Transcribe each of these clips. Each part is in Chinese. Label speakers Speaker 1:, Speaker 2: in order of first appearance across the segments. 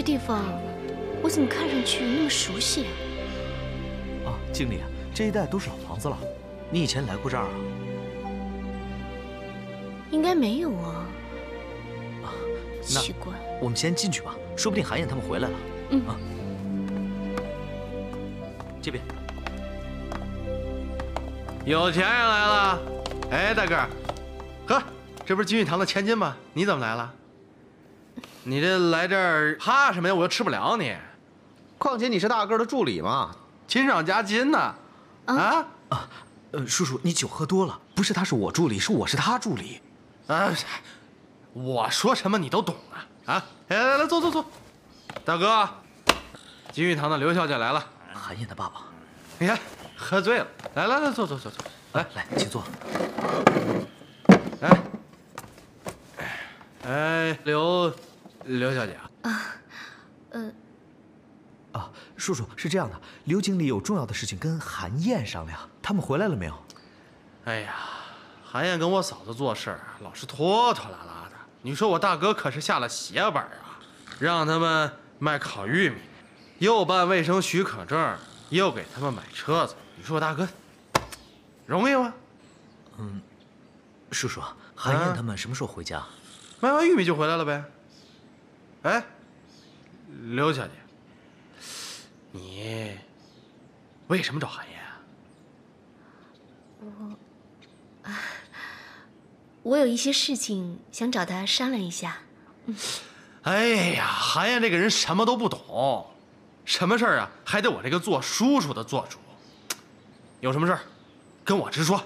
Speaker 1: 这
Speaker 2: 地方我怎么看上去那么熟悉
Speaker 1: 啊？啊，经理，这一带都是老房子了，你以前来过这儿啊？
Speaker 2: 应该没有啊。
Speaker 1: 啊，
Speaker 2: 奇怪。
Speaker 1: 我们先进去吧，说不定韩燕他们回来了。嗯啊。这边。
Speaker 3: 有钱人来了。哎，大个，呵，这不是金玉堂的千金吗？你怎么来了？你这来这儿怕什么呀？我又吃不了你。
Speaker 4: 况且你是大个的助理嘛，
Speaker 3: 亲上加亲呢。啊
Speaker 1: 啊，呃，叔叔，你酒喝多了。不是他是我助理，是我是他助理。
Speaker 3: 啊，我说什么你都懂啊？啊，来来来，坐坐坐。大哥，金玉堂的刘小姐来了。
Speaker 1: 韩燕的爸爸。
Speaker 3: 你看，喝醉了。来来来，坐坐坐坐。来
Speaker 1: 来，请坐。
Speaker 3: 哎，哎，刘。刘小姐啊，啊，
Speaker 1: 呃，啊，叔叔是这样的，刘经理有重要的事情跟韩燕商量，他们回来了没有？
Speaker 3: 哎呀，韩燕跟我嫂子做事老是拖拖拉拉的，你说我大哥可是下了血本啊，让他们卖烤玉米，又办卫生许可证，又给他们买车子，你说我大哥容易吗？
Speaker 1: 嗯，叔叔，韩燕他们什么时候回家？
Speaker 3: 卖完玉米就回来了呗。哎，刘小姐，你为什么找韩燕啊？
Speaker 2: 我，我有一些事情想找她商量一下。
Speaker 3: 哎呀，韩燕这个人什么都不懂，什么事儿啊还得我这个做叔叔的做主。有什么事儿，跟我直说。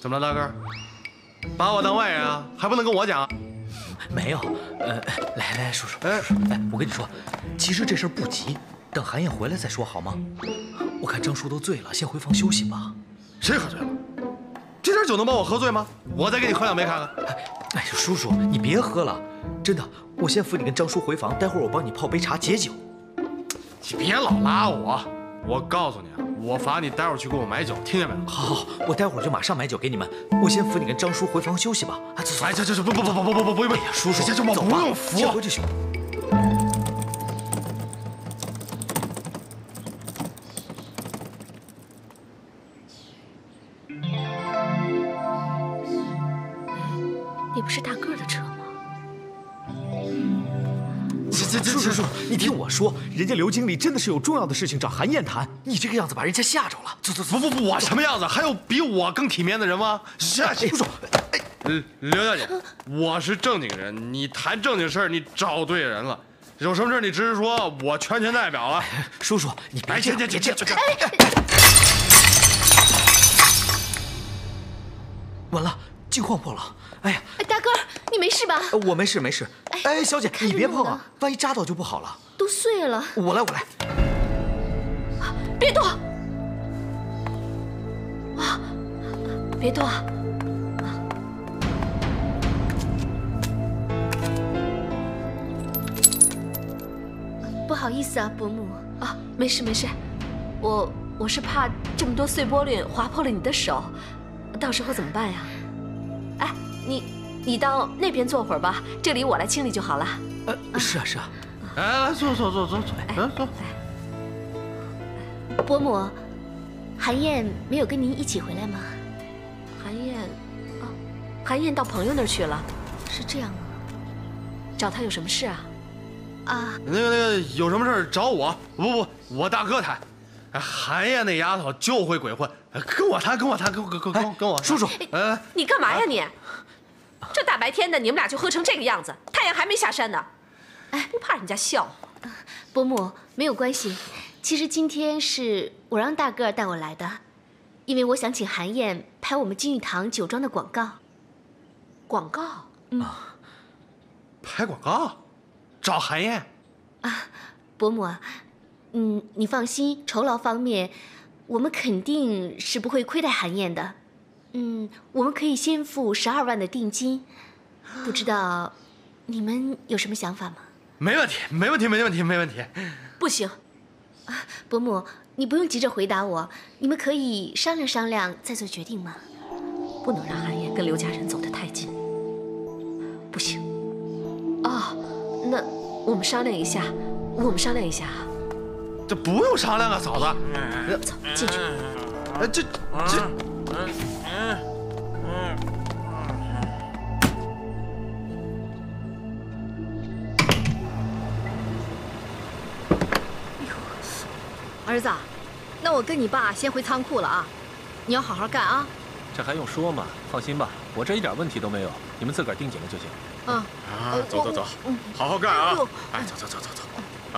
Speaker 3: 怎么了，大哥？把我当外人啊？还不能跟我讲？
Speaker 1: 没有，呃，来来，叔叔，哎，哎，我跟你说，其实这事儿不急，等韩燕回来再说，好吗？我看张叔都醉了，先回房休息吧。
Speaker 3: 谁喝醉了？这点酒能把我喝醉吗？我再给你喝两杯看看。
Speaker 1: 哎，叔叔，你别喝了，真的，我先扶你跟张叔回房，待会儿我帮你泡杯茶解酒。
Speaker 3: 你别老拉我，我告诉你啊。我罚你待会儿去给我买酒，听见没有？
Speaker 1: 好，好，我待会儿就马上买酒给你们。我先扶你跟张叔回房休息吧。
Speaker 3: 啊，走走走，不不不不不不不不不用，
Speaker 1: 叔叔，
Speaker 3: 我不用扶，
Speaker 1: 先回就行。说，人家刘经理真的是有重要的事情找韩燕谈。你这个样子把人家吓着了。走走走，
Speaker 3: 不不不，我什么样子？还有比我更体面的人吗？下去。
Speaker 1: 叔叔，
Speaker 3: 哎，刘小姐，我是正经人，你谈正经事儿，你找对人了。有什么事你直说，我全权代表了。
Speaker 1: 叔叔，你别
Speaker 3: 这样，别这样，别
Speaker 1: 完了，镜框破了。哎呀，
Speaker 2: 大哥，你没事吧？
Speaker 1: 我没事，没事。哎，小姐，你别碰啊，万一扎到就不好了。
Speaker 2: 都碎了。
Speaker 1: 我来，我来。
Speaker 2: 别动！啊，别动啊！不好意思啊，伯母。
Speaker 5: 啊，没事没事，我我是怕这么多碎玻璃划破了你的手，到时候怎么办呀？哎。你，你到那边坐会儿吧，这里我来清理就好了。
Speaker 1: 呃，是啊，是啊。
Speaker 3: 哎来，坐坐坐坐坐，来坐。
Speaker 2: 伯母，韩燕没有跟您一起回来吗？
Speaker 5: 韩燕，哦，韩燕到朋友那儿去了。
Speaker 2: 是这样啊。
Speaker 5: 找她有什么事啊？
Speaker 2: 啊，
Speaker 3: 那个那个，有什么事找我。不不，我大哥谈。韩燕那丫头就会鬼混，跟我谈，跟我谈，跟跟跟跟跟我。
Speaker 1: 叔叔，
Speaker 5: 哎，你干嘛呀你？这大白天的，你们俩就喝成这个样子，太阳还没下山呢，哎，不怕人家笑？
Speaker 2: 伯母没有关系，其实今天是我让大个儿带我来的，因为我想请韩燕拍我们金玉堂酒庄的广告。
Speaker 5: 广告？
Speaker 2: 嗯，
Speaker 3: 拍广告，找韩燕？
Speaker 2: 啊，伯母，嗯，你放心，酬劳方面，我们肯定是不会亏待韩燕的。嗯，我们可以先付十二万的定金，不知道你们有什么想法吗？
Speaker 3: 没问题，没问题，没问题，没问题。
Speaker 5: 不行，啊
Speaker 2: 伯母，你不用急着回答我，你们可以商量商量再做决定吗？
Speaker 5: 不能让韩燕跟刘家人走得太近。不行。哦，那我们商量一下，我们商量一下啊。
Speaker 3: 这不用商量啊，嫂子。
Speaker 5: 走，进去。
Speaker 3: 哎，这这。
Speaker 6: 儿子，那我跟你爸先回仓库了啊，你要好好干啊。
Speaker 7: 这还用说吗？放心吧，我这一点问题都没有，你们自个儿盯紧了就行。
Speaker 6: 嗯，
Speaker 8: 啊，走走走，好好干啊！哎，走走走走走，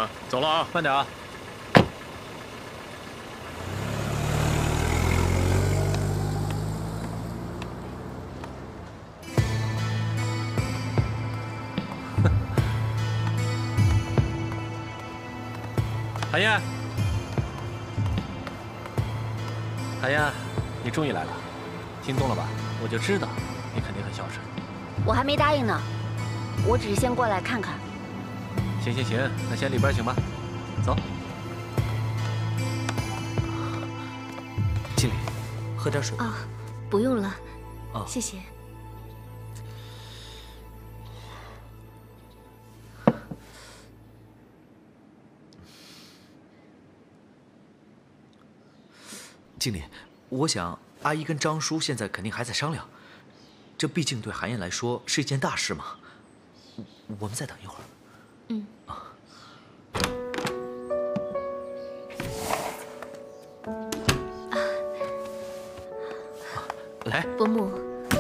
Speaker 8: 啊，走了啊，
Speaker 7: 慢点啊。韩燕，韩燕，你终于来了，心动了吧？我就知道你肯定很孝顺。
Speaker 9: 我还没答应呢，我只是先过来看看。
Speaker 7: 行行行，那先里边请吧，走。
Speaker 1: 经理，喝点水。
Speaker 2: 啊，不用了，
Speaker 1: 哦
Speaker 2: 谢谢。
Speaker 1: 经理，我想阿姨跟张叔现在肯定还在商量，这毕竟对韩燕来说是一件大事嘛。我我们再等一会儿。
Speaker 2: 嗯。
Speaker 1: 来，
Speaker 2: 伯母，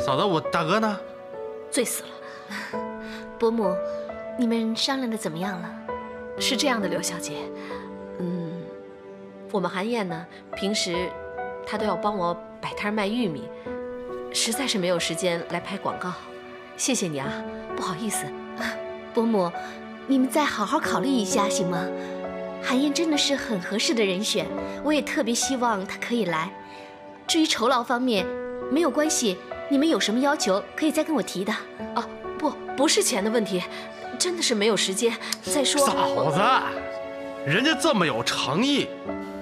Speaker 3: 嫂子，我大哥呢？
Speaker 5: 醉死了。
Speaker 2: 伯母，你们商量的怎么样了？
Speaker 5: 是这样的，刘小姐，嗯，我们韩燕呢，平时她都要帮我摆摊卖玉米，实在是没有时间来拍广告。谢谢你啊，不好意思。
Speaker 2: 伯母，你们再好好考虑一下，行吗？韩燕真的是很合适的人选，我也特别希望她可以来。至于酬劳方面，没有关系，你们有什么要求可以再跟我提的。
Speaker 5: 哦，不，不是钱的问题，真的是没有时间。再说，
Speaker 3: 嫂子，人家这么有诚意，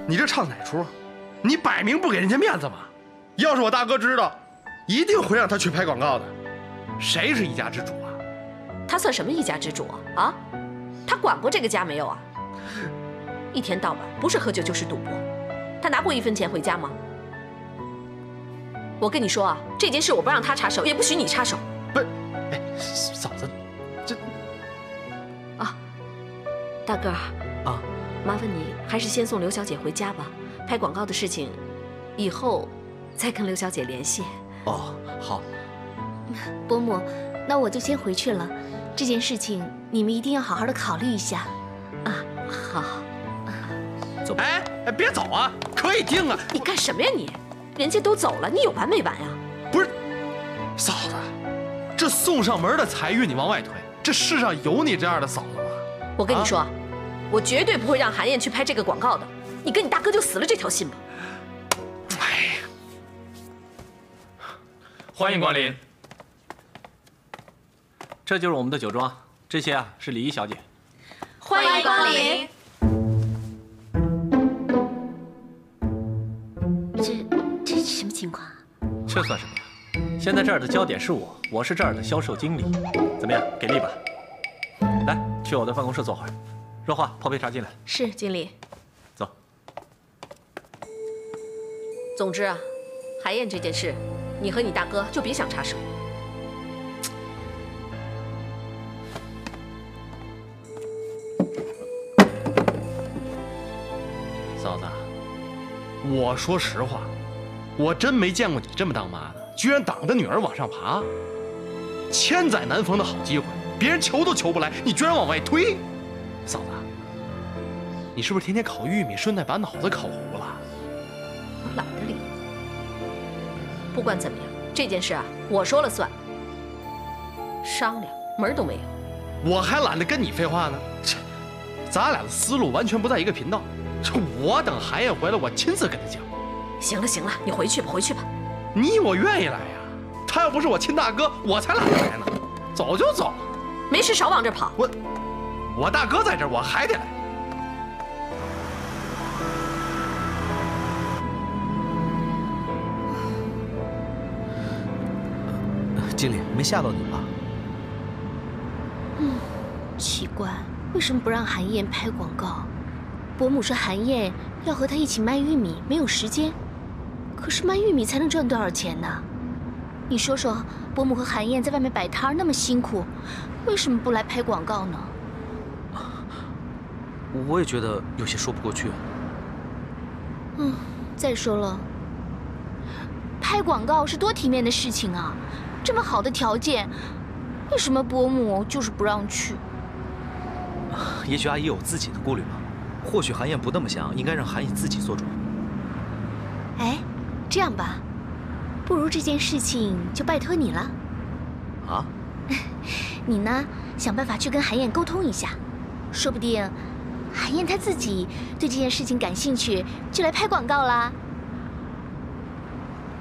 Speaker 3: 你这唱哪出？你摆明不给人家面子嘛！要是我大哥知道，一定会让他去拍广告的。谁是一家之主啊？
Speaker 5: 他算什么一家之主啊？啊，他管过这个家没有啊？一天到晚不是喝酒就是赌博，他拿过一分钱回家吗？我跟你说啊，这件事我不让他插手，也不许你插手。
Speaker 3: 不，哎，嫂子，这
Speaker 5: 啊，大个儿
Speaker 1: 啊，
Speaker 5: 麻烦你还是先送刘小姐回家吧。拍广告的事情，以后再跟刘小姐联系。
Speaker 1: 哦，好。
Speaker 2: 伯母，那我就先回去了。这件事情你们一定要好好的考虑一下。
Speaker 5: 啊，好。
Speaker 1: 走吧。
Speaker 3: 哎哎，别走啊！可以定啊！
Speaker 5: 你干什么呀你？人家都走了，你有完没完呀？
Speaker 3: 不是，嫂子，这送上门的财运你往外推，这世上有你这样的嫂子吗？
Speaker 5: 我跟你说，我绝对不会让韩燕去拍这个广告的。你跟你大哥就死了这条心吧。
Speaker 3: 哎呀，
Speaker 7: 欢迎光临。这就是我们的酒庄，这些啊是礼仪小姐。
Speaker 9: 欢迎光临。这这是什么情况啊？
Speaker 7: 这算什么呀？现在这儿的焦点是我，我是这儿的销售经理。怎么样，给力吧？来，去我的办公室坐会儿。若花，泡杯茶进来。
Speaker 5: 是经理。
Speaker 7: 走。
Speaker 5: 总之啊，海燕这件事，你和你大哥就别想插手。
Speaker 3: 嫂子，我说实话，我真没见过你这么当妈的，居然挡着女儿往上爬。千载难逢的好机会，别人求都求不来，你居然往外推。嫂子，你是不是天天烤玉米，顺带把脑子烤糊
Speaker 5: 懒得理你。不管怎么样，这件事啊，我说了算。商量门儿都没有。
Speaker 3: 我还懒得跟你废话呢。切，咱俩的思路完全不在一个频道。这我等韩燕回来，我亲自跟他讲。
Speaker 5: 行了行了，你回去吧，回去吧。
Speaker 3: 你我愿意来呀，他要不是我亲大哥，我才懒得来呢。走就走，
Speaker 5: 没事少往这儿跑。
Speaker 3: 我我大哥在这儿，我还得来。
Speaker 1: 没吓到你吧？
Speaker 2: 嗯，奇怪，为什么不让韩燕拍广告？伯母说韩燕要和他一起卖玉米，没有时间。可是卖玉米才能赚多少钱呢？你说说，伯母和韩燕在外面摆摊那么辛苦，为什么不来拍广告呢？
Speaker 1: 我也觉得有些说不过去。
Speaker 2: 嗯，再说了，拍广告是多体面的事情啊！这么好的条件，为什么伯母就是不让去？
Speaker 1: 也许阿姨有自己的顾虑吧。或许韩燕不那么想，应该让韩燕自己做主。
Speaker 2: 哎，这样吧，不如这件事情就拜托你了。
Speaker 1: 啊？
Speaker 2: 你呢，想办法去跟韩燕沟通一下，说不定韩燕她自己对这件事情感兴趣，就来拍广告啦。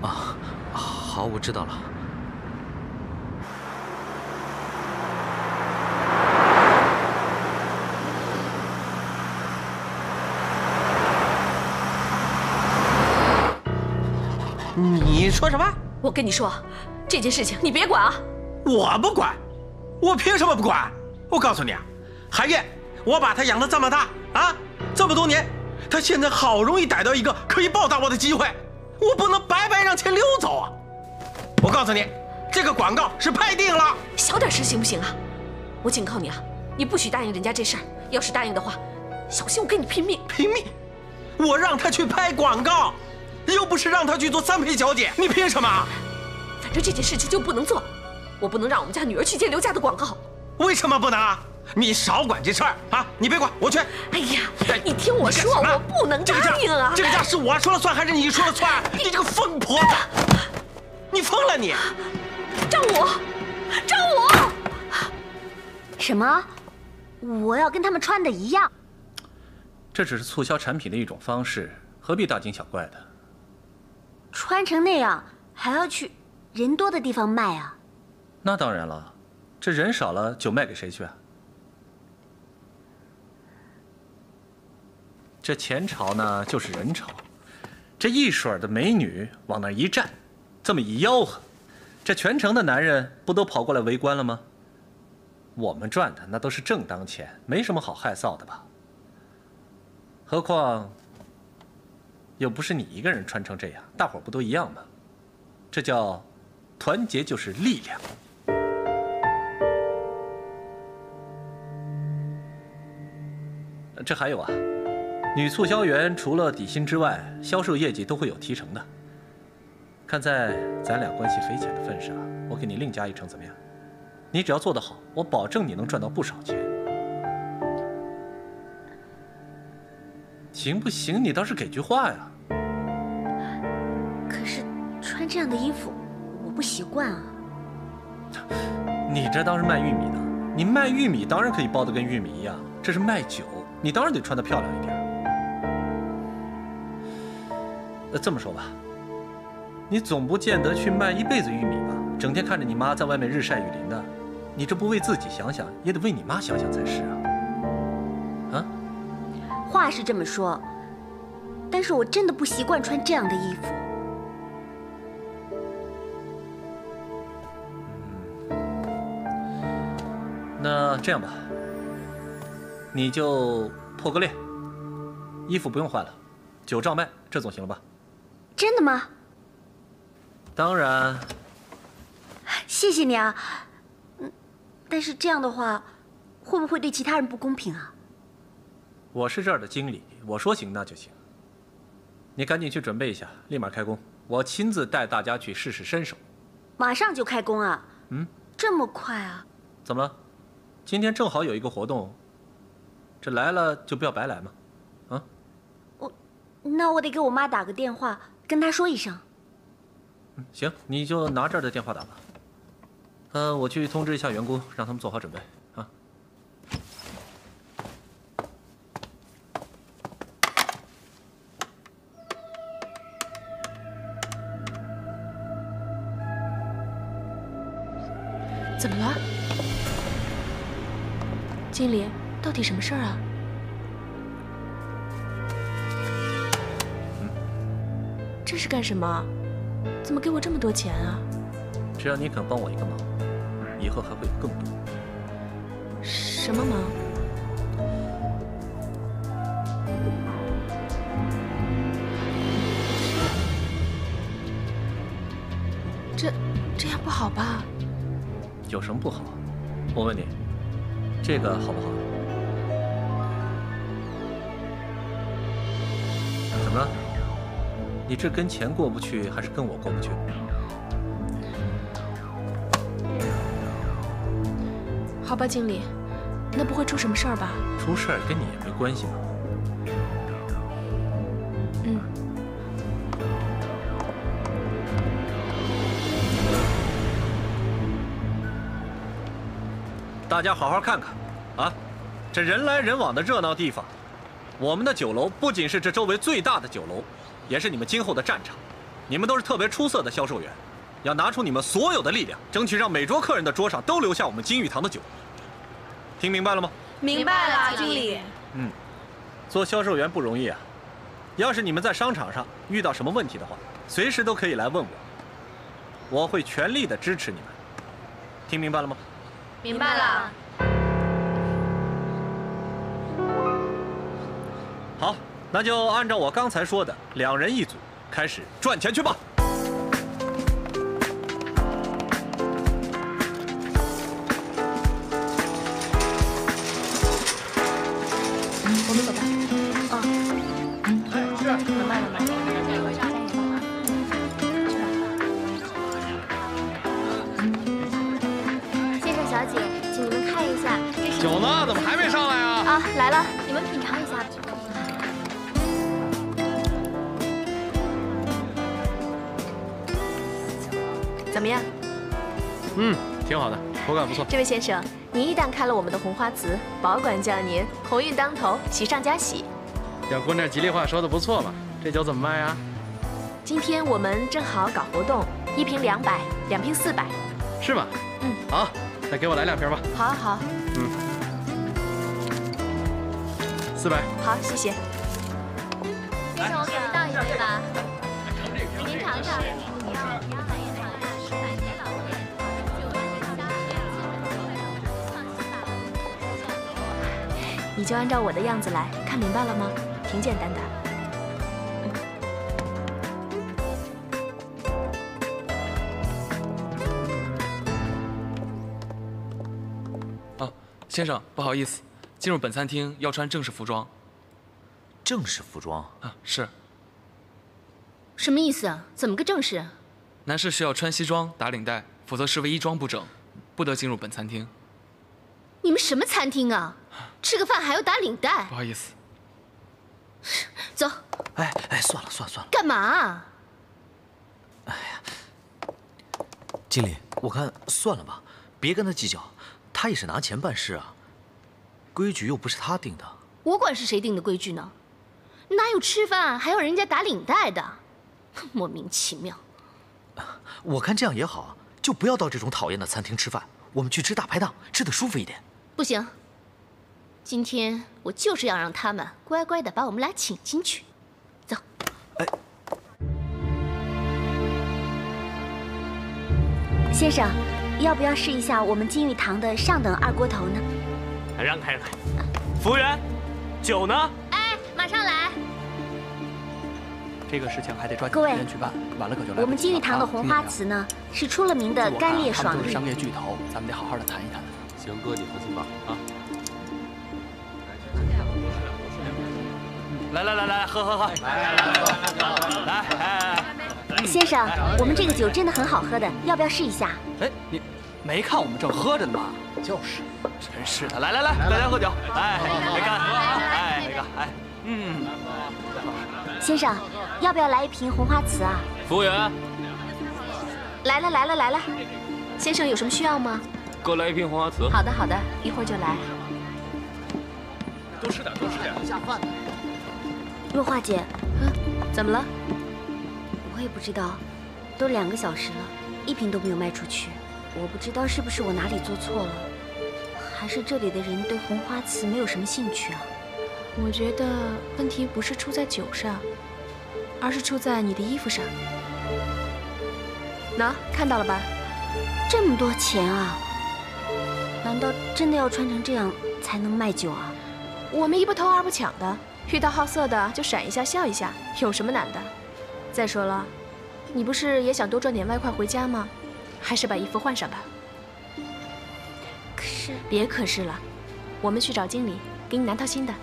Speaker 1: 啊，好，我知道了。
Speaker 10: 你说什么？
Speaker 5: 我跟你说，这件事情你别管啊！
Speaker 10: 我不管，我凭什么不管？我告诉你啊，韩燕，我把她养了这么大啊，这么多年，她现在好容易逮到一个可以报答我的机会，我不能白白让钱溜走啊！我告诉你，这个广告是拍定了，
Speaker 5: 小点声行不行啊？我警告你啊，你不许答应人家这事儿，要是答应的话，小心我跟你拼命！
Speaker 10: 拼命！我让他去拍广告。又不是让她去做三陪小姐，你凭什么？
Speaker 5: 反正这件事情就不能做，我不能让我们家女儿去接刘家的广告。
Speaker 10: 为什么不能？你少管这事儿啊！你别管，我去。
Speaker 5: 哎呀，你听我说，我不能答应啊！
Speaker 10: 这个家是我说了算还是你说了算？你这个疯婆子，你疯了你！
Speaker 5: 张武，张武，
Speaker 9: 什么？我要跟他们穿的一样？
Speaker 7: 这只是促销产品的一种方式，何必大惊小怪的？
Speaker 9: 穿成那样还要去人多的地方卖啊？
Speaker 7: 那当然了，这人少了，酒卖给谁去啊？这前朝呢，就是人潮，这一水的美女往那一站，这么一吆喝，这全城的男人不都跑过来围观了吗？我们赚的那都是正当钱，没什么好害臊的吧？何况。又不是你一个人穿成这样，大伙不都一样吗？这叫团结就是力量。这还有啊，女促销员除了底薪之外，销售业绩都会有提成的。看在咱俩关系匪浅的份上，我给你另加一成，怎么样？你只要做得好，我保证你能赚到不少钱。行不行？你倒是给句话呀！
Speaker 9: 可是穿这样的衣服，我不习惯啊。
Speaker 7: 你这当是卖玉米的？你卖玉米当然可以包得跟玉米一样。这是卖酒，你当然得穿得漂亮一点。那这么说吧，你总不见得去卖一辈子玉米吧？整天看着你妈在外面日晒雨淋的，你这不为自己想想，也得为你妈想想才是啊。
Speaker 9: 话是这么说，但是我真的不习惯穿这样的衣服。
Speaker 7: 那这样吧，你就破个例，衣服不用换了，酒照卖，这总行了吧？
Speaker 9: 真的吗？
Speaker 7: 当然。
Speaker 9: 谢谢你啊，嗯，但是这样的话，会不会对其他人不公平啊？
Speaker 7: 我是这儿的经理，我说行那就行。你赶紧去准备一下，立马开工。我亲自带大家去试试身手。
Speaker 9: 马上就开工啊？
Speaker 7: 嗯，
Speaker 9: 这么快啊？
Speaker 7: 怎么了？今天正好有一个活动，这来了就不要白来嘛。啊？
Speaker 9: 我，那我得给我妈打个电话，跟她说一声。
Speaker 7: 嗯，行，你就拿这儿的电话打吧。嗯，我去通知一下员工，让他们做好准备。
Speaker 2: 怎么了，经理？到底什么事儿啊？这是干什么？怎么给我这么多钱啊？
Speaker 7: 只要你肯帮我一个忙，以后还会有更多。
Speaker 11: 什么忙？这这样不好吧？
Speaker 7: 有什么不好？我问你，这个好不好？怎么了？你这跟钱过不去，还是跟我过不去？
Speaker 11: 好吧，经理，那不会出什么事儿吧？
Speaker 7: 出事儿跟你也没关系嘛。大家好好看看，啊，这人来人往的热闹地方，我们的酒楼不仅是这周围最大的酒楼，也是你们今后的战场。你们都是特别出色的销售员，要拿出你们所有的力量，争取让每桌客人的桌上都留下我们金玉堂的酒。听明白了吗？
Speaker 9: 明白了，经理。
Speaker 7: 嗯，做销售员不容易啊。要是你们在商场上遇到什么问题的话，随时都可以来问我，我会全力的支持你们。听明白了吗？
Speaker 9: 明白了。
Speaker 7: 好，那就按照我刚才说的，两人一组，开始赚钱去吧。
Speaker 3: 嗯，挺好的，口感不错。
Speaker 11: 这位先生，您一旦开了我们的红花瓷，保管叫您鸿运当头，喜上加喜。
Speaker 3: 小姑娘吉利话说的不错嘛，这酒怎么卖啊？
Speaker 11: 今天我们正好搞活动，一瓶两百，两瓶四百。
Speaker 3: 是吗？
Speaker 11: 嗯，
Speaker 3: 好，那给我来两瓶吧。
Speaker 11: 好好
Speaker 3: 嗯，四百。
Speaker 11: 好，谢谢。
Speaker 2: 先生，我给您倒一杯吧，
Speaker 11: 你就按照我的样子来，看明白了吗？挺简单的。
Speaker 12: 哦，先生，不好意思，进入本餐厅要穿正式服装。
Speaker 1: 正式服装
Speaker 12: 啊，是。
Speaker 2: 什么意思啊？怎么个正式？
Speaker 12: 男士需要穿西装、打领带，否则视为衣装不整，不得进入本餐厅。
Speaker 2: 你们什么餐厅啊？吃个饭还要打领带？
Speaker 12: 不好意思。
Speaker 2: 走。
Speaker 1: 哎哎，算了算了算了。
Speaker 2: 干嘛？
Speaker 1: 哎呀，经理，我看算了吧，别跟他计较，他也是拿钱办事啊。规矩又不是他定的。
Speaker 2: 我管是谁定的规矩呢？哪有吃饭还要人家打领带的？莫名其妙。
Speaker 1: 我看这样也好，就不要到这种讨厌的餐厅吃饭，我们去吃大排档，吃的舒服一点。
Speaker 2: 不行，今天我就是要让他们乖乖的把我们俩请进去。走。
Speaker 1: 哎，
Speaker 9: 先生，要不要试一下我们金玉堂的上等二锅头呢？
Speaker 13: 让开让开，服务员，酒呢？
Speaker 2: 哎，马上来。
Speaker 14: 这个事情还得抓紧时间去办，晚了可就来不及了。
Speaker 9: 我们金玉堂的红花瓷呢，是出了名的干裂爽利。
Speaker 14: 他们都是商业巨头，咱们得好好的谈一谈。
Speaker 15: 行，哥你放心吧，啊。
Speaker 13: 来来来来，喝喝喝！来来来来来，哎哎
Speaker 9: 先生，我们这个酒真的很好喝的，要不要试一下？
Speaker 14: 哎，你没看我们正喝着呢吗？就是，真是的。
Speaker 13: 来来来，大家喝酒。哎，没干，哎，没干，哎，嗯。
Speaker 9: 先生，要不要来一瓶红花瓷啊？
Speaker 13: 服务员，
Speaker 11: 来了来了来了，先生有什么需要吗？
Speaker 13: 给我来一瓶红花瓷。
Speaker 11: 好的好的，一会儿就来。
Speaker 13: 多吃点，多吃点，
Speaker 14: 下饭。
Speaker 9: 若画姐，
Speaker 11: 嗯，怎么了？
Speaker 9: 我也不知道，都两个小时了，一瓶都没有卖出去。我不知道是不是我哪里做错了，还是这里的人对红花瓷没有什么兴趣啊？
Speaker 11: 我觉得问题不是出在酒上，而是出在你的衣服上。喏，看到了吧？
Speaker 9: 这么多钱啊！难道真的要穿成这样才能卖酒啊？
Speaker 11: 我们一不偷二不抢的，遇到好色的就闪一下笑一下，有什么难的？再说了，你不是也想多赚点外快回家吗？还是把衣服换上吧。
Speaker 9: 可是，
Speaker 11: 别可是了，我们去找经理，给你拿套新的。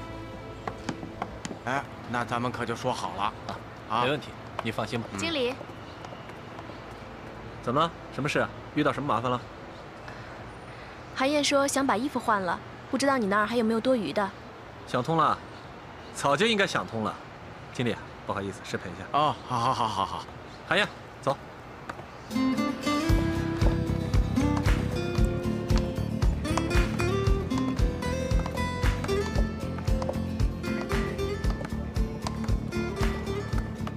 Speaker 10: 哎，那咱们可就说好了啊！啊，
Speaker 7: 没问题，你放心吧。
Speaker 11: 经理，
Speaker 7: 怎么了？什么事啊？遇到什么麻烦了？
Speaker 11: 韩燕说想把衣服换了，不知道你那儿还有没有多余的？
Speaker 7: 想通了，早就应该想通了。经理，不好意思，失陪一下。
Speaker 10: 哦，好好好好好，
Speaker 7: 韩燕，走。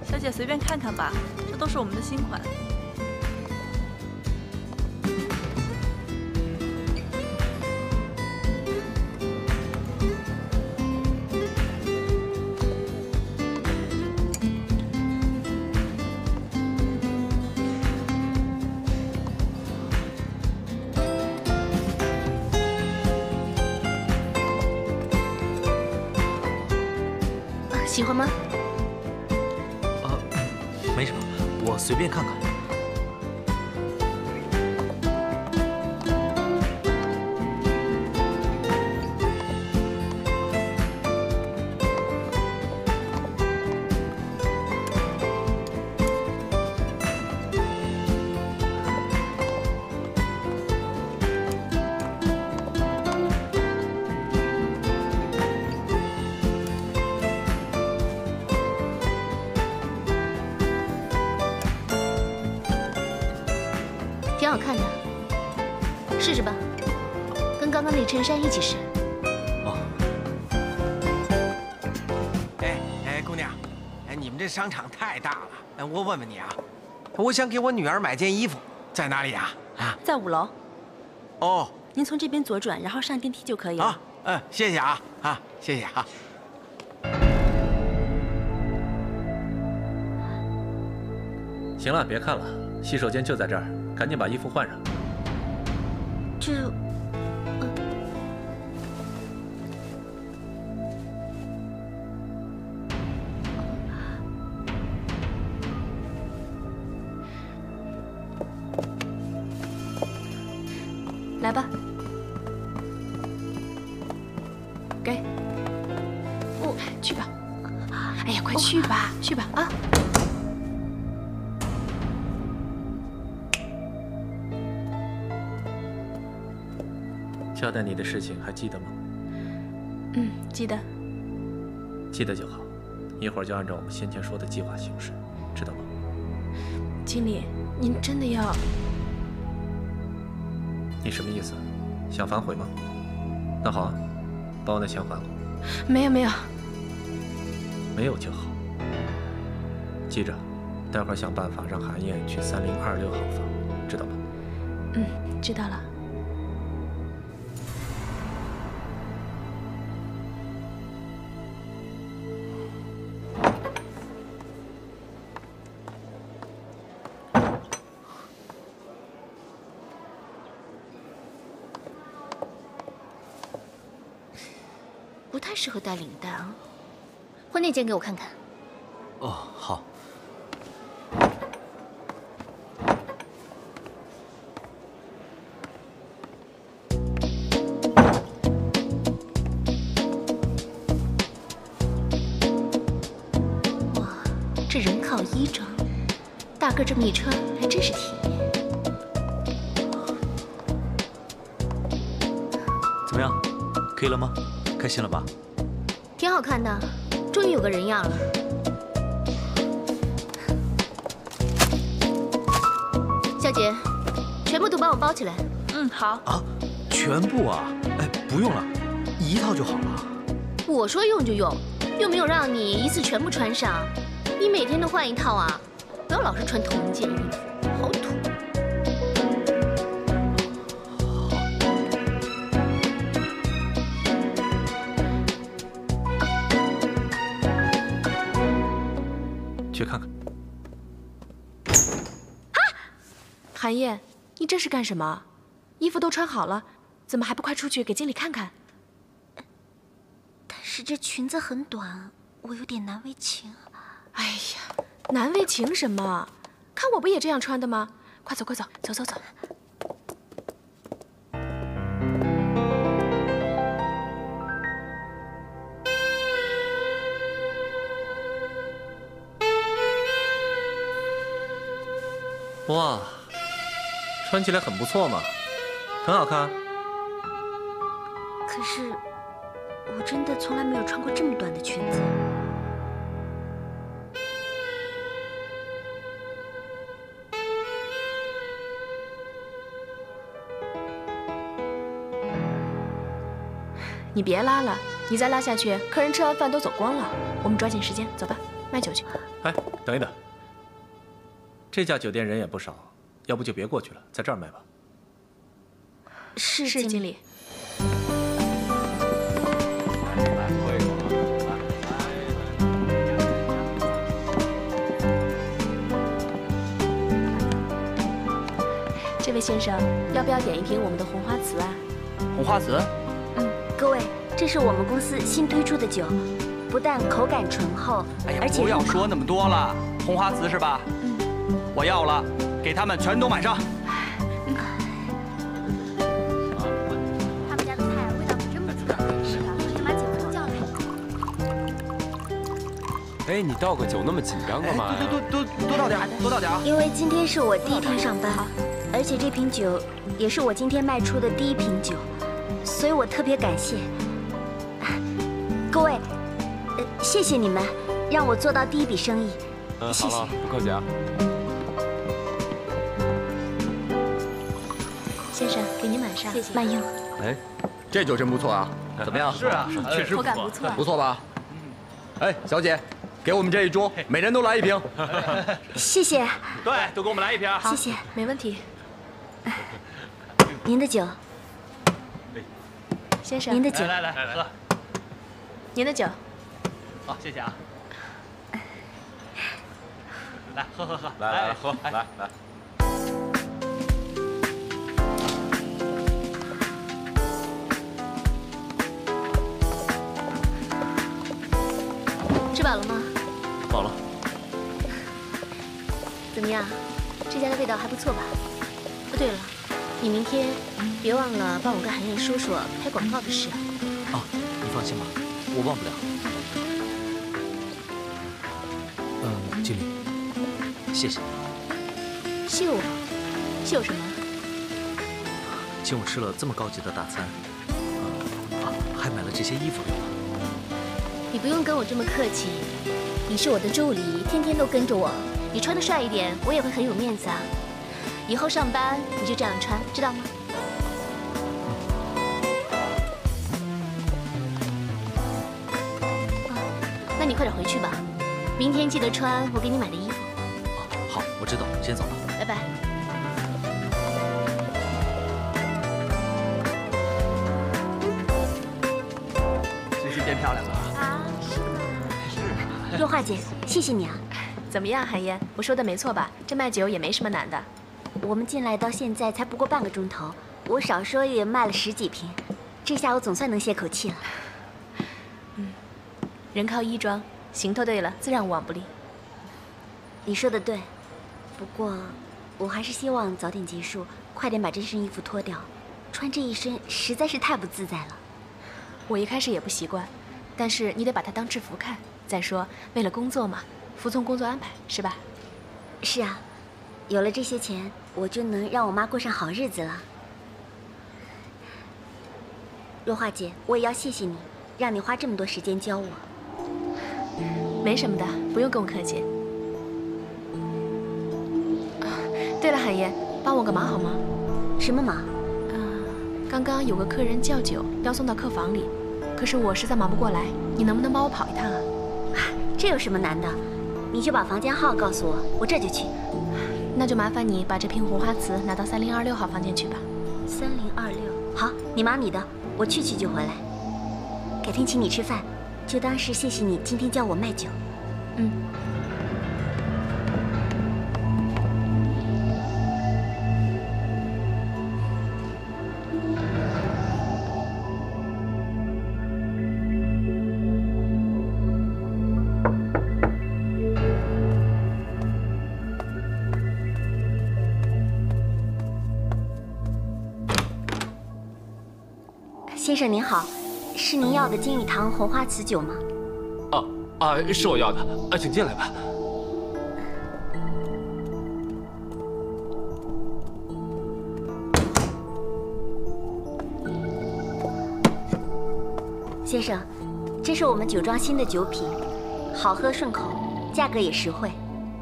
Speaker 16: 小姐随便看看吧，这都是我们的新款。
Speaker 2: 跟刚刚那衬衫一起试。
Speaker 10: 哎哎，姑娘，哎，你们这商场太大了。哎，我问问你啊，我想给我女儿买件衣服，在哪里啊？啊，
Speaker 16: 在五楼。
Speaker 10: 哦，
Speaker 16: 您从这边左转，然后上电梯就可以了。
Speaker 10: 啊，嗯，谢谢啊，啊，谢谢啊。
Speaker 7: 行了，别看了，洗手间就在这儿，赶紧把衣服换上。
Speaker 9: 这，
Speaker 11: 给。哦，去吧。哎呀，快去吧，去吧啊！
Speaker 7: 交代你的事情还记得吗？
Speaker 11: 嗯，记得。
Speaker 7: 记得就好，一会儿就按照我们先前说的计划行事，知道吗？
Speaker 11: 经理，您真的要？
Speaker 7: 你什么意思？想反悔吗？那好啊，把我那钱还我。
Speaker 11: 没有没有，
Speaker 7: 没有就好。记着，待会儿想办法让韩燕去三零二六号房，知道吧？
Speaker 11: 嗯，知道了。
Speaker 2: 带领带啊，换那件给我看看。
Speaker 1: 哦，好。
Speaker 2: 哇，这人靠衣装，大个这么一穿，还真是体面。
Speaker 1: 怎么样，可以了吗？开心了吧？
Speaker 2: 挺好看的，终于有个人样了。小姐，全部都帮我包起来。
Speaker 16: 嗯，好。
Speaker 1: 啊，全部啊？哎，不用了，一套就好了。
Speaker 2: 我说用就用，又没有让你一次全部穿上。你每天都换一套啊？不要老是穿同一件衣服，
Speaker 11: 这是干什么？衣服都穿好了，怎么还不快出去给经理看看？
Speaker 9: 但是这裙子很短，我有点难为情。
Speaker 11: 哎呀，难为情什么？看我不也这样穿的吗？快走快走，走走走。
Speaker 7: 哇，穿起来很不错嘛，很好看。
Speaker 9: 可是，我真的从来没有穿过这么短的裙子。
Speaker 11: 你别拉了，你再拉下去，客人吃完饭都走光了。我们抓紧时间，走吧，卖酒去。
Speaker 7: 哎，等一等，这家酒店人也不少，要不就别过去了，在这儿卖吧。
Speaker 9: 是
Speaker 11: 是，经理。这位先生，要不要点一瓶我们的红花瓷啊？
Speaker 17: 红花瓷？
Speaker 9: 嗯，各位，这是我们公司新推出的酒，不但口感醇厚，
Speaker 17: 哎呀，
Speaker 9: 而且
Speaker 17: 不要说那么多了，红花瓷是吧？
Speaker 9: 嗯，
Speaker 17: 我要了，给他们全都满上。
Speaker 9: 他们家的菜味道可真不错，是的，我就把酒客叫来。
Speaker 15: 哎，你倒个酒那么紧张干嘛呀？
Speaker 17: 多多多多倒点，多倒点。
Speaker 9: 因为今天是我第一天上班，而且这瓶酒也是我今天卖出的第一瓶酒，所以我特别感谢各位，呃，谢谢你们让我做到第一笔生意，
Speaker 15: 嗯，
Speaker 9: 谢谢，
Speaker 15: 不客气啊。
Speaker 11: 上，谢谢。
Speaker 9: 慢用。
Speaker 15: 哎，这酒真不错啊，
Speaker 17: 怎么样？
Speaker 18: 是啊，确实
Speaker 11: 口感不错。
Speaker 15: 不错吧？哎，小姐，给我们这一桌，每人都来一瓶。
Speaker 9: 谢谢，
Speaker 18: 对，都给我们来一瓶。
Speaker 9: 谢谢，
Speaker 11: 没问题。
Speaker 9: 您的酒，
Speaker 11: 先生，
Speaker 9: 您的酒，
Speaker 18: 来来来，喝。
Speaker 11: 您的酒。
Speaker 18: 好，谢谢啊。来喝喝喝，
Speaker 15: 来来来，喝，来来。
Speaker 2: 饱了。怎么样？这家的味道还不错吧？哦，对了，你明天别忘了帮我跟韩燕说说拍广告的事。
Speaker 1: 哦，你放心吧，我忘不了。嗯，经理，谢谢，
Speaker 2: 谢我？谢我什么？
Speaker 1: 请我吃了这么高级的大餐，啊，还买了这些衣服给我。
Speaker 2: 你不用跟我这么客气，你是我的助理，天天都跟着我，你穿的帅一点，我也会很有面子啊。以后上班你就这样穿，知道吗？啊那你快点回去吧，明天记得穿我给你买的衣服。
Speaker 1: 好，我知道，先走了。
Speaker 2: 拜拜。
Speaker 17: 最近变漂亮了。
Speaker 9: 啊？若画姐，谢谢你啊。
Speaker 11: 怎么样，韩嫣？我说的没错吧？这卖酒也没什么难的。
Speaker 9: 我们进来到现在才不过半个钟头，我少说也卖了十几瓶，这下我总算能歇口气了。
Speaker 11: 嗯人靠衣装，行头对了，自然无往不利。
Speaker 9: 你说的对，不过我还是希望早点结束，快点把这身衣服脱掉，穿这一身实在是太不自在了。
Speaker 11: 我一开始也不习惯，但是你得把它当制服看。再说，为了工作嘛，服从工作安排，是吧？
Speaker 9: 是啊，有了这些钱，我就能让我妈过上好日子了。若画姐，我也要谢谢你，让你花这么多时间教我。
Speaker 11: 没什么的，不用跟我客气。啊，对了，海燕，帮我个忙好吗？
Speaker 9: 什么忙？
Speaker 11: 啊，刚刚有个客人叫酒，要送到客房里，可是我实在忙不过来，你能不能帮我跑一趟啊？
Speaker 9: 这有什么难的？你就把房间号告诉我，我这就去。
Speaker 11: 那就麻烦你把这瓶红花瓷拿到三零二六号房间去吧。
Speaker 9: 三零二六，好，你忙你的，我去去就回来。改天请你吃饭，就当是谢谢你今天教我卖酒。
Speaker 11: 嗯。
Speaker 9: 生您好，是您要的金玉堂红花瓷酒吗？
Speaker 15: 啊啊，是我要的，啊，请进来吧。
Speaker 9: 先生，这是我们酒庄新的酒品，好喝顺口，价格也实惠。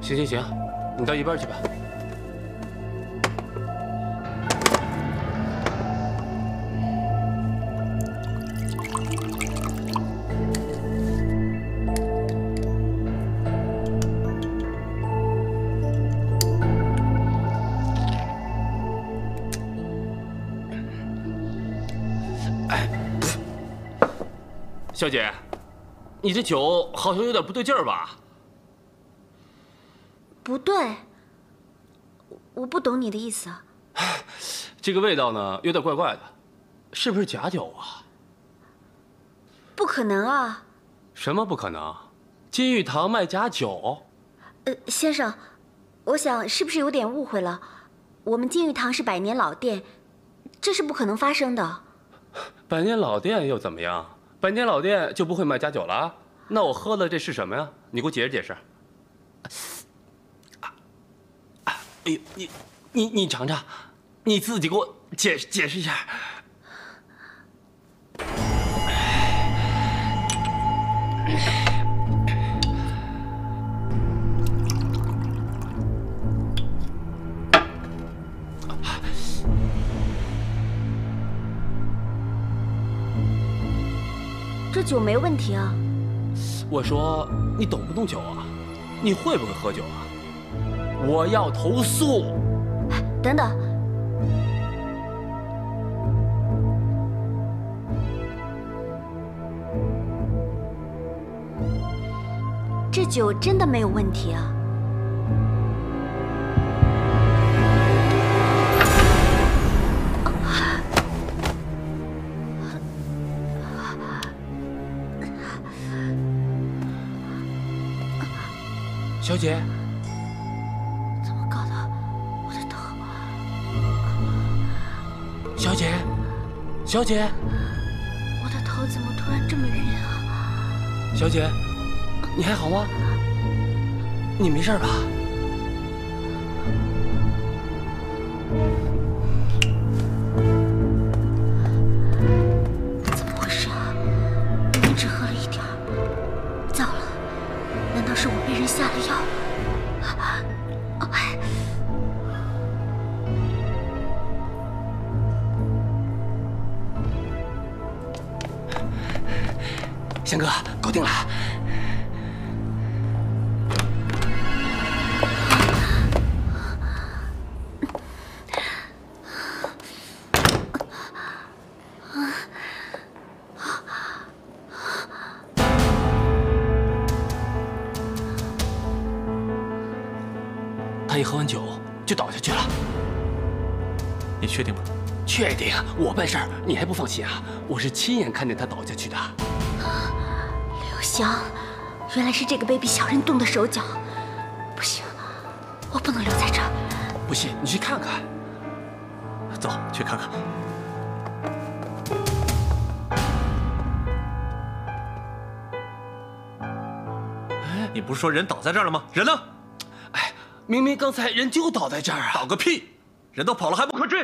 Speaker 15: 行行行，你到一边去吧。小姐，你这酒好像有点不对劲儿吧？
Speaker 9: 不对，我不懂你的意思。
Speaker 15: 这个味道呢，有点怪怪的，是不是假酒啊？
Speaker 9: 不可能啊！
Speaker 15: 什么不可能？金玉堂卖假酒？
Speaker 9: 呃，先生，我想是不是有点误会了？我们金玉堂是百年老店，这是不可能发生的。
Speaker 15: 百年老店又怎么样？百年老店就不会卖假酒了？那我喝的这是什么呀？你给我解释解释。啊哎呦，你你你尝尝，你自己给我解释解释一下。
Speaker 9: 这酒没问题啊。
Speaker 15: 我说你懂不懂酒啊？你会不会喝酒啊？我要投诉。
Speaker 9: 等等，这酒真的没有问题啊。
Speaker 15: 小姐，
Speaker 9: 怎么搞的？我的头！
Speaker 15: 小姐，小姐，
Speaker 9: 我的头怎么突然这么晕啊？
Speaker 15: 小姐，你还好吗？你没事吧？贤哥，搞定了。他一喝完酒就倒下去了。
Speaker 7: 你确定吗？
Speaker 15: 确定，我办事儿你还不放心啊？我是亲眼看见他倒下去的。
Speaker 9: 刘翔，原来是这个卑鄙小人动的手脚。不行，我不能留在这儿。
Speaker 15: 不信你去看看。
Speaker 7: 走，去看看。你不是说人倒在这儿了吗？人呢？
Speaker 15: 哎，明明刚才人就倒在这儿啊！
Speaker 7: 倒个屁！人都跑了还不快追！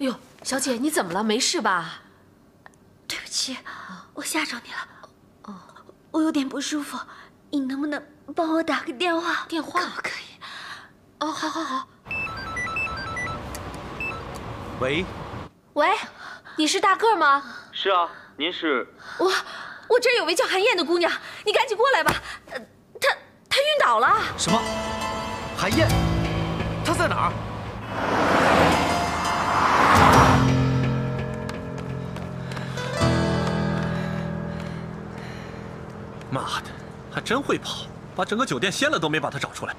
Speaker 5: 哎呦，小姐，你怎么了？没事吧？
Speaker 9: 对不起，我吓着你了。哦，我有点不舒服，你能不能帮我打个电话？
Speaker 5: 电话
Speaker 9: 可不可以？
Speaker 5: 哦，好好好。
Speaker 7: 喂，
Speaker 5: 喂，你是大个吗？
Speaker 18: 是啊，您是？
Speaker 5: 我我这儿有位叫韩燕的姑娘，你赶紧过来吧。呃，她她晕倒了。
Speaker 1: 什么？韩燕？她在哪儿？
Speaker 7: 妈的，还真会跑，把整个酒店掀了都没把他找出来。